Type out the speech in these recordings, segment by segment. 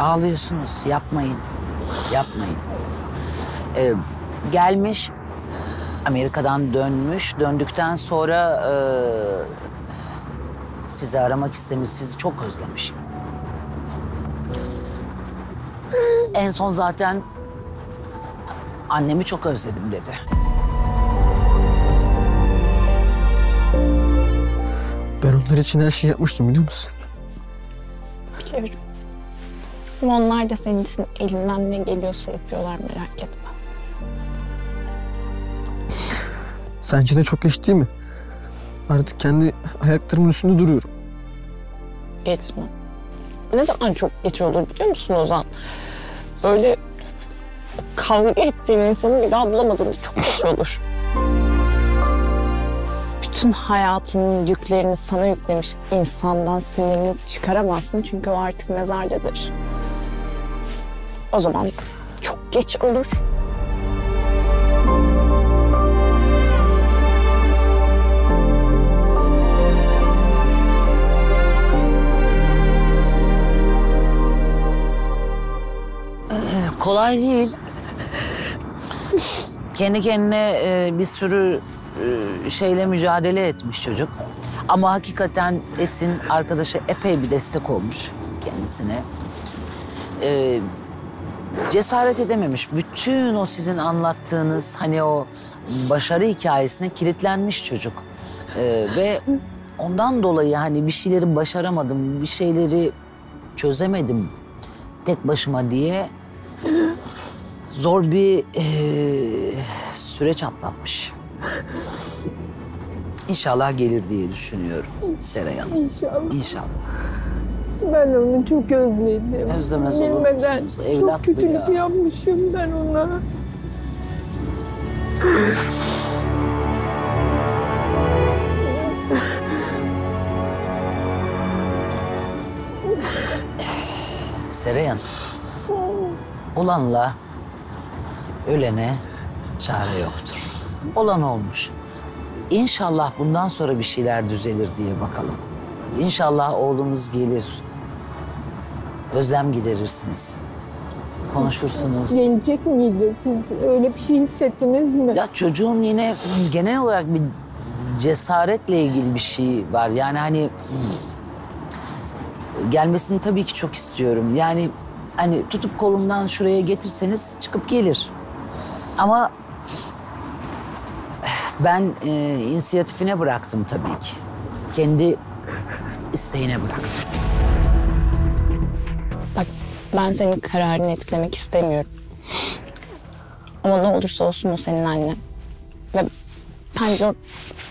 Ağlıyorsunuz. Yapmayın. Yapmayın. Ee, gelmiş Amerika'dan dönmüş. Döndükten sonra e, sizi aramak istemiş. Sizi çok özlemiş. En son zaten annemi çok özledim dedi. Ben onlar için her şeyi yapmıştım biliyor musun? Biliyorum. Ama onlar da senin için elinden ne geliyorsa yapıyorlar merak etme. Sence de çok geç değil mi? Artık kendi ayaklarımın üstünde duruyorum. Geç mi? Ne zaman çok geç olur biliyor musun Ozan? Böyle kavga ettiğin insanı bir daha bulamadığında çok geç olur. Bütün hayatının yüklerini sana yüklemiş insandan sinirini çıkaramazsın çünkü o artık mezardadır. O zaman çok geç olur. Kolay değil. Kendi kendine e, bir sürü e, şeyle mücadele etmiş çocuk. Ama hakikaten Esin arkadaşı epey bir destek olmuş kendisine. E, cesaret edememiş. Bütün o sizin anlattığınız hani o başarı hikayesine kilitlenmiş çocuk. E, ve ondan dolayı hani bir şeyleri başaramadım, bir şeyleri çözemedim tek başıma diye zor bir eee, süreç atlatmış. İnşallah gelir diye düşünüyorum Seray Hanım. İnşallah. İnşallah. Ben onu çok özledim. Özlemez olur Bilmeden musunuz? Evlat çok bu kötülük ya. yapmışım ben ona. Seray Hanım. Olanla ölene çare yoktur. Olan olmuş. İnşallah bundan sonra bir şeyler düzelir diye bakalım. İnşallah oğlumuz gelir. Özlem giderirsiniz. Konuşursunuz. Gelecek miydi? Siz öyle bir şey hissettiniz mi? Ya çocuğun yine genel olarak bir cesaretle ilgili bir şey var. Yani hani gelmesini tabii ki çok istiyorum. Yani hani tutup kolumdan şuraya getirseniz çıkıp gelir. Ama ben e, inisiyatifine bıraktım tabii ki. Kendi isteğine bıraktım. Ben senin kararını etkilemek istemiyorum. Ama ne olursa olsun o senin annen. Ve bence o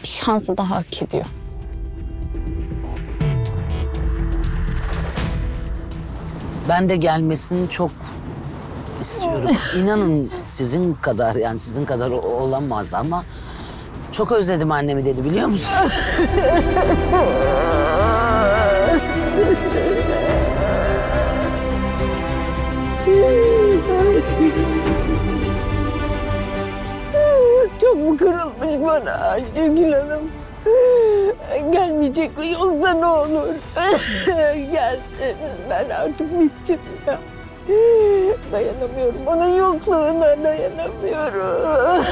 bir şansı daha hak ediyor. Ben de gelmesini çok istiyorum. İnanın sizin kadar yani sizin kadar olamaz ama çok özledim annemi dedi biliyor musun? kırılmış bana Ayşegül Hanım? Gelmeyecek mi yoksa ne olur? Gelsin. Ben artık bittim ya. Dayanamıyorum. Onun yokluğuna dayanamıyorum.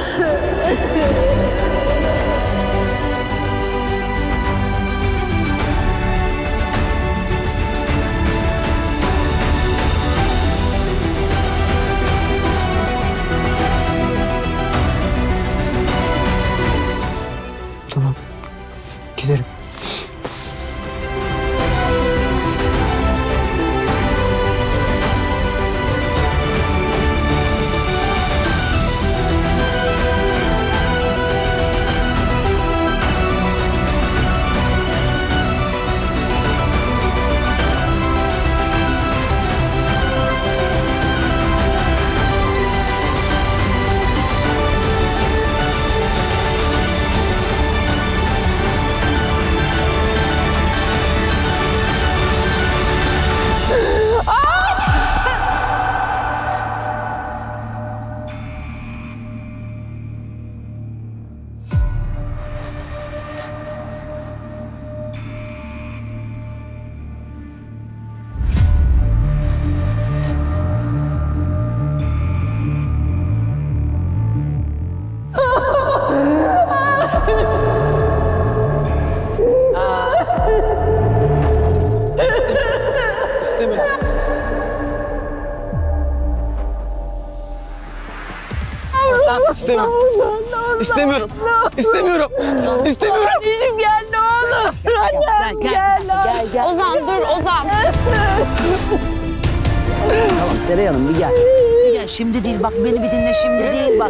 İstemiyorum. İstemiyorum. İstemiyorum. İstemiyorum. Anneciğim gel ne olur. Annem Gel, gel. gel, gel, gel. Ozan dur Ozan. Tamam Seray Hanım bir gel. Bir gel şimdi değil bak beni bir dinle şimdi değil bak.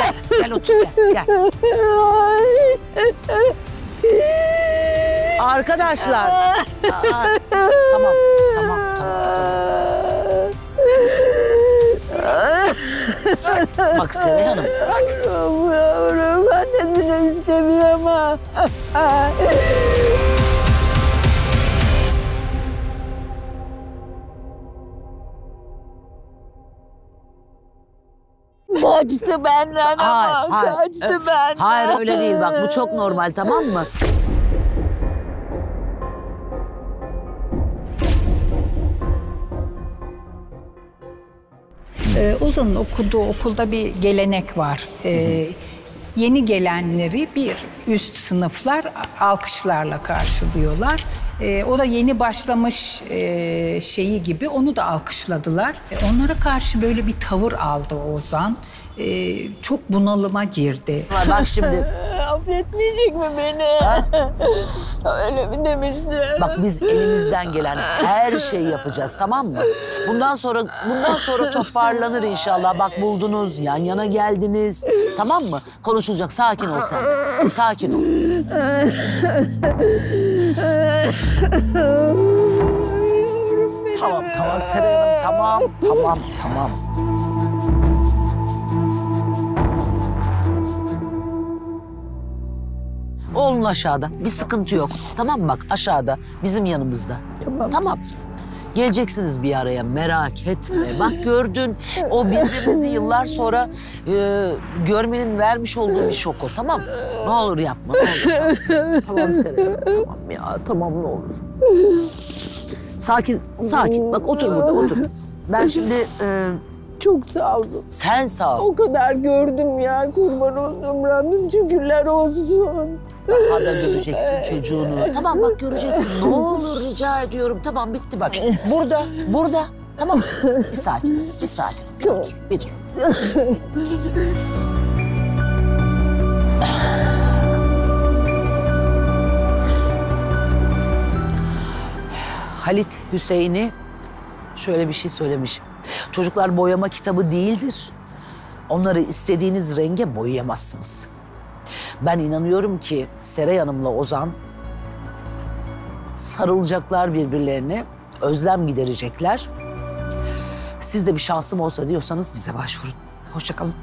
Gel, gel otur gel, gel. Arkadaşlar. Aa, tamam, tamam, tamam. Bak Seray Hanım. Yavrum yavrum annesini istemiyor ama. Kaçtı benden Hayır, ama hayır. kaçtı Ö- benden. Hayır öyle değil bak bu çok normal tamam mı? Ee, Ozan'ın okuduğu okulda bir gelenek var. Ee, yeni gelenleri bir üst sınıflar alkışlarla karşılıyorlar. Ee, o da yeni başlamış e, şeyi gibi onu da alkışladılar. E, onlara karşı böyle bir tavır aldı Ozan. Ee, çok bunalıma girdi. Bak şimdi Affetmeyecek mi beni? Öyle mi demişti? Bak biz elimizden gelen her şeyi yapacağız tamam mı? Bundan sonra bundan sonra toparlanır inşallah. Bak buldunuz, yan yana geldiniz. Tamam mı? Konuşulacak. Sakin ol sen. de. Sakin ol. Tamam tamam Seray Hanım tamam tamam tamam. Oğlun aşağıda. Bir sıkıntı yok. Tamam mı bak aşağıda. Bizim yanımızda. Tamam. Tamam. Geleceksiniz bir araya merak etme. Bak gördün o birbirimizi yıllar sonra e, görmenin vermiş olduğu bir şok o tamam? Ne olur yapma ne olur. Tamam, tamam Seren tamam ya tamam ne olur. Sakin sakin bak otur burada otur. Ben şimdi e, Çok sağ olun. sen sağ ol. O kadar gördüm ya kurban olduğum Rabbim şükürler olsun. Daha da göreceksin çocuğunu. Tamam bak göreceksin. Ne olur rica ediyorum. Tamam bitti bak. Burada, burada. Tamam mı? Bir sakin, bir sakin. Bir dur, bir dur. Halit Hüseyin'i şöyle bir şey söylemiş. Çocuklar boyama kitabı değildir. Onları istediğiniz renge boyayamazsınız. Ben inanıyorum ki Seray Hanım'la Ozan sarılacaklar birbirlerine, özlem giderecekler. Siz de bir şansım olsa diyorsanız bize başvurun. Hoşçakalın.